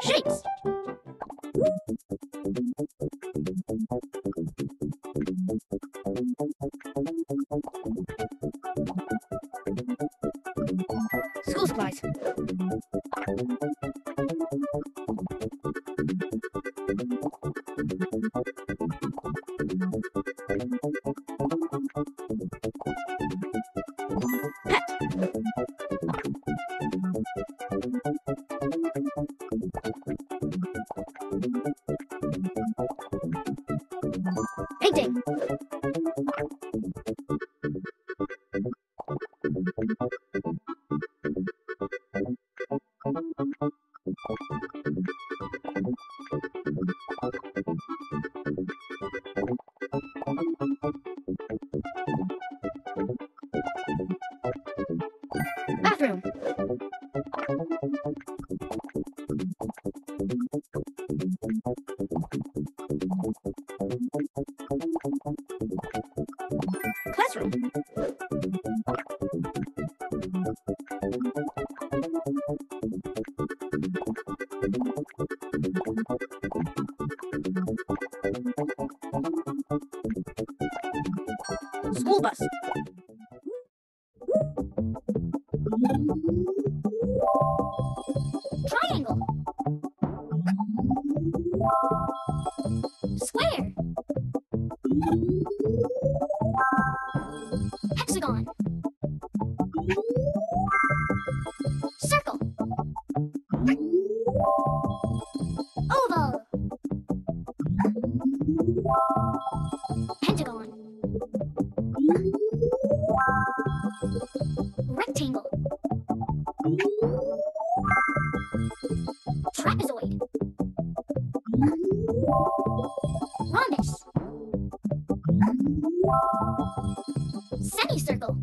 Shapes. School supplies. Pet. Painting. Thank you. Classroom. School bus. Hexagon. Circle. Oval. Pentagon. Rectangle. Trapezoid. Semicircle.